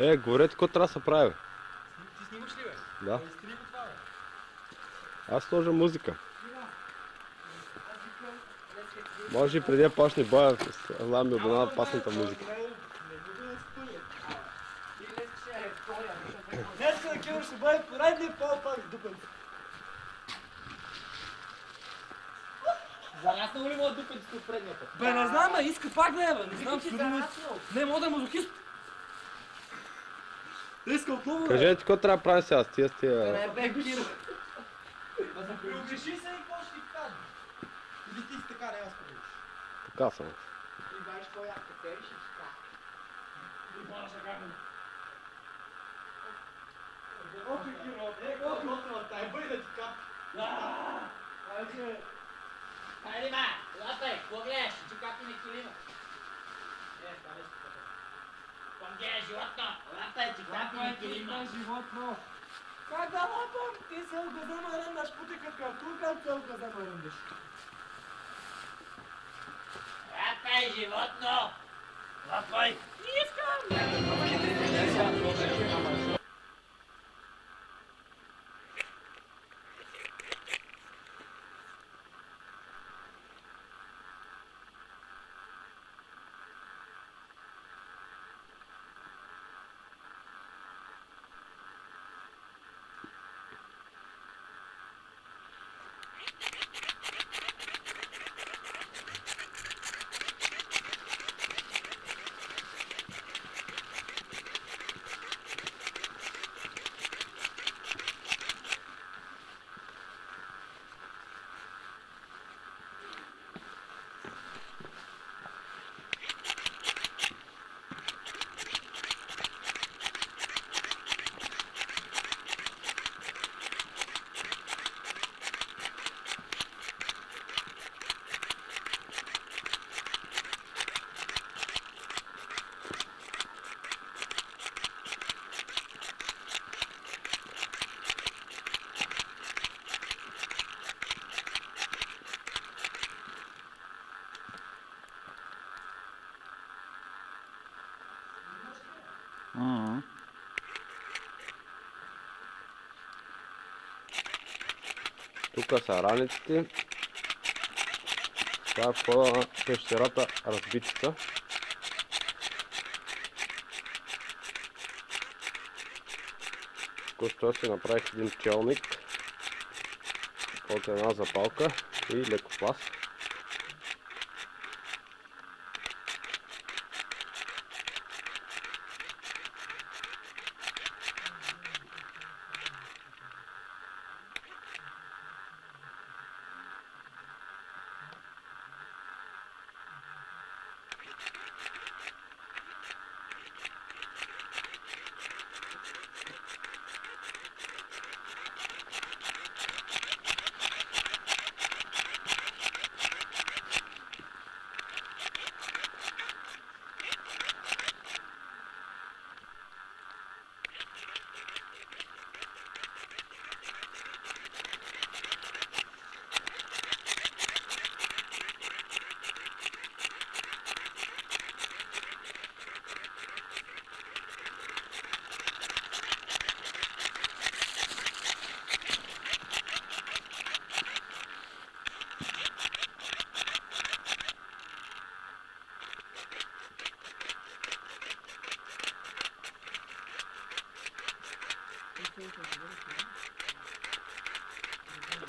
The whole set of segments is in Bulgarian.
Е, говорете, какво трябва да се прави? Ти снимаш ли, бе? Да. Стри го това, бе. Аз сложа музика. Може и преди да почне боя, знам ми обнала пасната музика. Днес на Кирил ще бъде поредния по-пак дупен. Зараснал ли му от дупенцето от предния път? Бе, не знам, бе, иска пак да е, бе. Не знам, сигурно... Не, мога да е мазохист. Иска отново, бе. Кажете, какво трябва да правим сега с тия с тия... Не, бе, Киро. Приогреши се и какво ще ти кажа? Или ти си така, няма да споделиш. Така съм. И знаеш кой аз те реши така. Опи, Киро, е, опи. Готова, тай, бъде да ти кап. Айде, Хайде, ма! Лапай, какво гледаш? Че капи на килима. Е, стане си като. Пангея животно! Лапай, че капи на килима. животно. Как да лапам? Ти се огазема ръндаш пути като картун, как се огазема ръндаш? Лапай, животно! Лапай! Тук са раниците. Това е входа на пещерата Разбитица. Току-що си направих един челник от една запалка и лекопласт.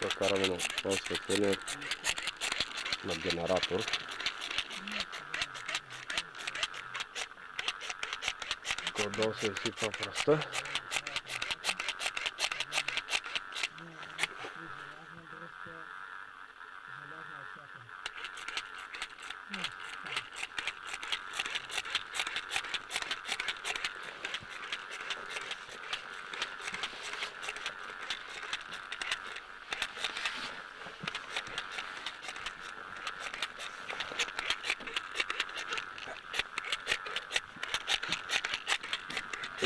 Тук караме на осветление на генератор. Тук отдолу се изсипва пръста.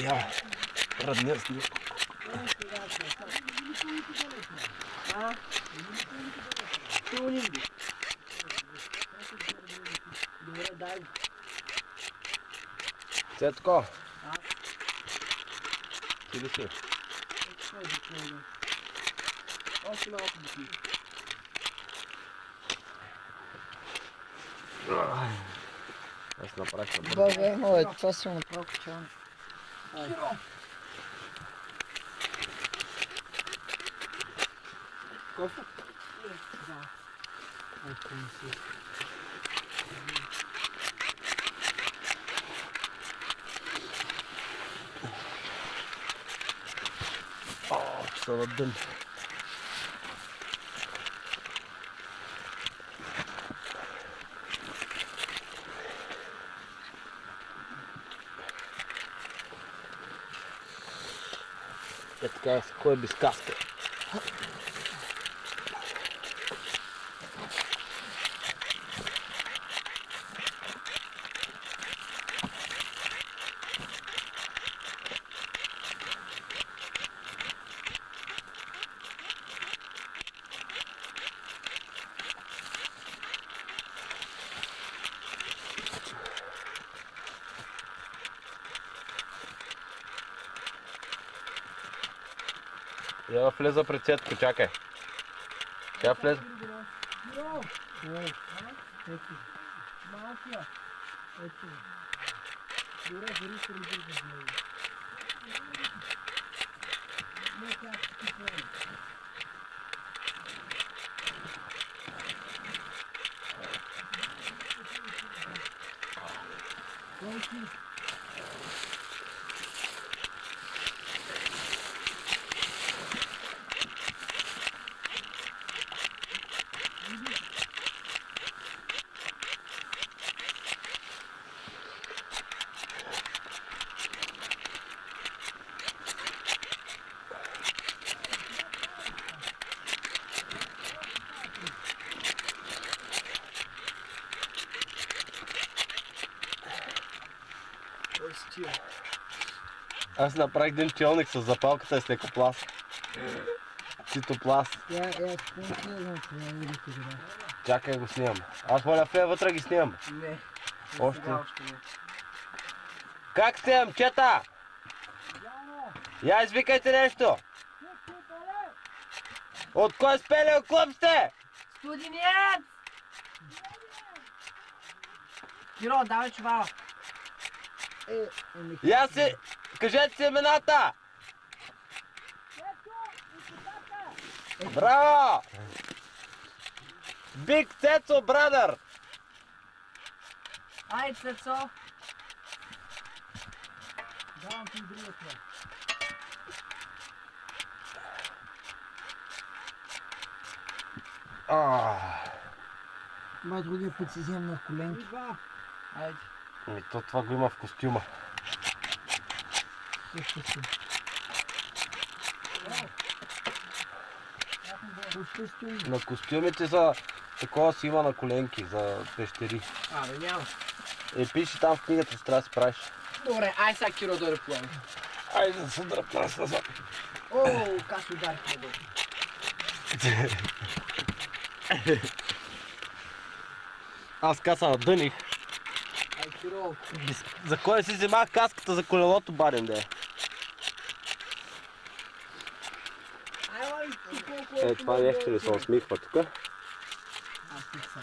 Я, родня с ним. Цетко, Ти ли си? Още малко бутилка. Аз направих. Бабе, мое, това си направо качаване. Кофе? О, че са на дън. Е така се ходи без каска. Я влеза пред сетко, чакай. Тя влеза. Малкия. Ето. Аз направих един челник с запалката и. Цитопласт. Е велико добре. Чакай го снимам. Аз моля Фея вътре ги снимам. Не. Още. Как сте, момчета? Я извикайте нещо. От кой спелио клуб сте? Студеният! Киро, давай чувала. Е, еми, Я си... Кажете си имената. Браво! Биг Цецо, брадър! ай, Цецо. Давам ти другата. Май другия път си вземам на коленки. Айде, Ами то това го има в костюма. На костюмите за такова си има на коленки, за пещери. Абе, няма. Е, пише там в книгата, че трябва да си правиш. Добре, ай сега Киро дойде поеме. Айде да се дръпна аз назад. О, как ударих на долу. Аз каса надъних. Ай, Киро. За кой си вземах каската за колелото, барен де? Ай, ай, ти колко Е, това нещо ли се усмихва тук? Аз тук съм.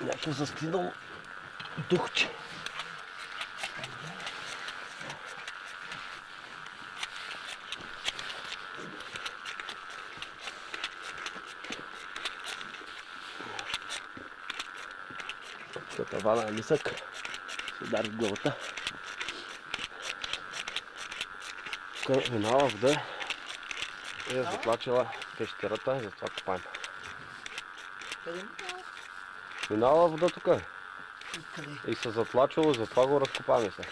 Някой застинал духче. Тук тавана е нисък. Се удари в главата. Тук минава вода. И е затлачила пещерата и затова копаем. Къде? Минава вода тук. И се затлачило, затова го разкопаваме се.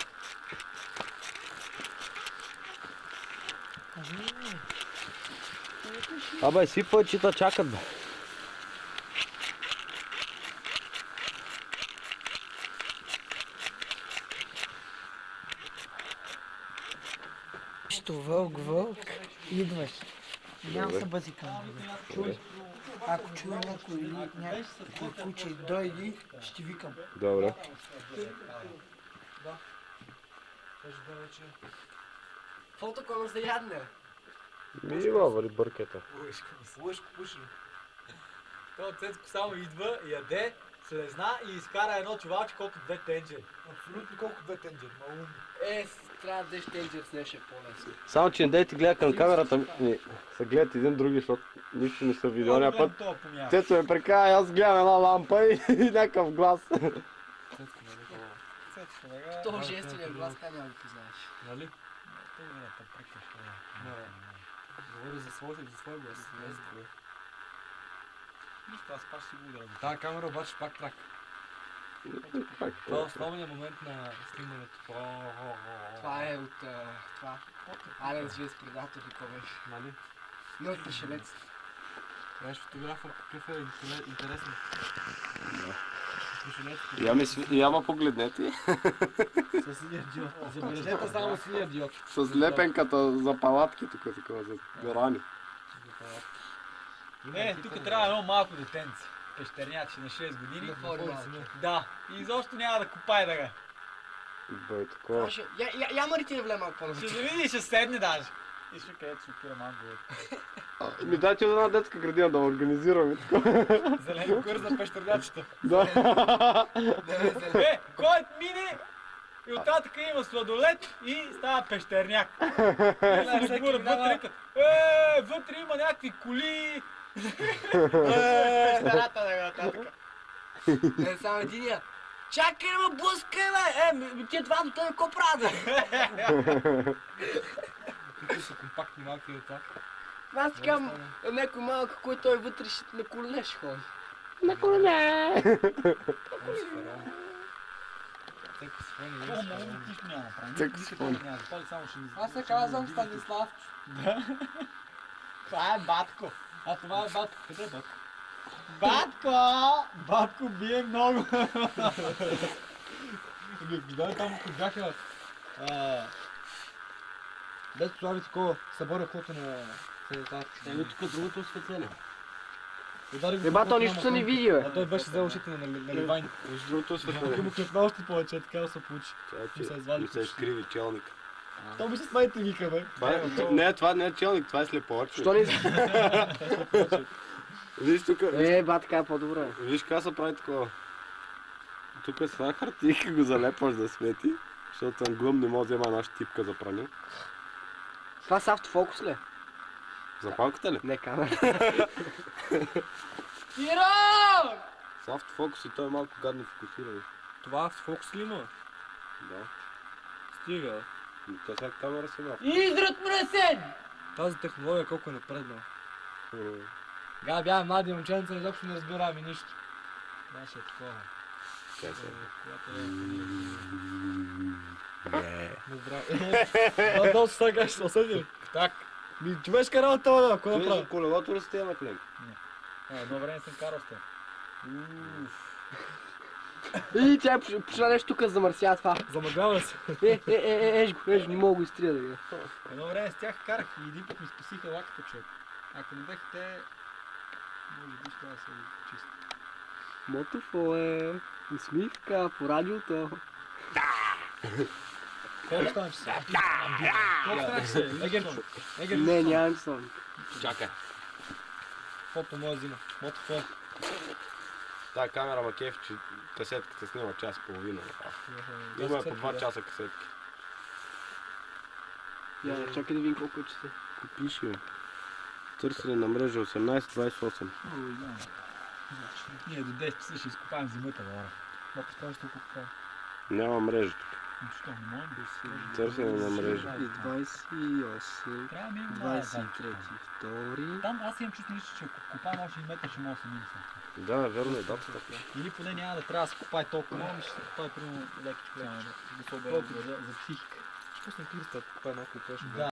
Абе, сипва, чита, чакат, бе. Вълк, вълк, идваш. Няма се бъзи към. Чуй, ако чуя някой или някой куче дойди, ще викам. Добре. Вече. Фотокона за ядне. Ми има, вали бъркета. Лъжко пуши. То Цецко само идва, яде, слезна и изкара едно чувалче, колко две тенджери. Абсолютно колко две тенджери. Малум. Е, трябва да деш тенджер с нещо по-лесно. Само, че не дайте гледа към камерата ми. Се гледат един други, защото нищо не са видели. Оня път. Цецо ме прекара, аз гледам една лампа и, и някакъв глас. Цецко, нали? То жествения глас, как няма да познаеш. Нали? Това не те прекаш. Говори за своя, глас. Не за твоя. Нищо, аз пак ще го ударя. Тази камера обаче пак трак. Това е основният момент на снимането. Това е от това. Айде да живее с предатели, какво беше. Нали? Не от пришелец. Знаеш фотографа какъв е интерес- интересен. Я, ми, я ма погледнете. С синия диод. Забележете само синия диод. С лепенката за палатки, тук такова, за гарани. Не, тук трябва едно малко детенце. Пещерняче на 6 години. На. Да. И изобщо няма да копае дъга. Бе, такова. Я, я, я марите да влезе малко по-навътре. Ще завиди, ще седне даже. И ще където ще опира малко. Ми дайте една детска градина да организираме. Зелен кур за пещернячета. Да. Е, който мине и оттатък има сладолет и става пещерняк. И се гмурат вътре. ка- Е, вътре има някакви коли. Е, пещерата да го оттатък. Не, само единия. Чакай, ма блъскай, бе! Е, тия два до тебе какво правят? Тук са компактни малки това. Аз такам, някой малък, който той вътре ще на колене ще ходи. На колене! Всеки своя не е. Нищо няма да прави. Всеки Нищо свой. няма да пали, само ще ни... Аз се казвам Станислав. Това е батко. А това е батко. Къде е батко? Батко! Батко бие много. Гледай там, ако бяха... Дето слави такова, събора хото на Станислав. Еми тук другото осветление. Удари го Еба, с то нищо са не Макрон. види, бе. А той беше взел ушите на, Ливайн. Между другото Тук осветление. му клепна още повече, така да се получи. Чакай, Ми се извади ми се изкриви челник. То ми се смайте вика, бе. Е, не, това не е челник, това е слепоочник. Що не... Виж тук, Е, ба, така е по-добре. виж как се прави такова. Тук с една хартийка го залепваш да свети, защото съм глъм не може да взема една щипка за пране. Това с автофокус ли? е? За палката ли? Не, камера. Тиро! С автофокус и той е малко гадно фокусиран. Това в Фокс ли има? Да. Стига. То сега камера си има. Израт мръсен! Тази технология колко е напреднала. Га бяха млади момченца, изобщо не разбираме нищо. Беше такова. е... На. Това долу се сега ще осъдим. Так. Ми, човешка работа, да, какво да Ти за правя? колелото ли сте имат ли? А, Едно време съм карал с теб. И тя е почна нещо тук да замърсява това. Замъглява се. Е, е, е, е, еш го, еш го, не мога го изтрия да ги. Едно време с тях карах и един път ми спасиха лаката, човек. Ако не беха те, може би ще да се чисти. Мотофо е. Усмивка по радиото. Колко стана часа? Колко стана часа? Егерчо. Не, нямам сон. Чакай. Фото може да взима. Тая камера ма кеф, че касетката снима час и половина. Има по 2 часа касетки. Я, чакай да видим колко е часа. Пише. Търсене на мрежа 18-28. Ние до 10 часа ще изкопаем зимата, бе. Ма представяш толкова. Няма мрежа тук. Може да. Търсене на мрежа. И 28, Трябва ми има 23, 2. Там аз имам чувство, че ако копаем още един метър, ще мога да се мине. Да, верно е датата. Или поне няма да трябва да се копае толкова много, ще се копае примерно лекичко. Да се за, психика. Що съм кристал, копае малко и Да.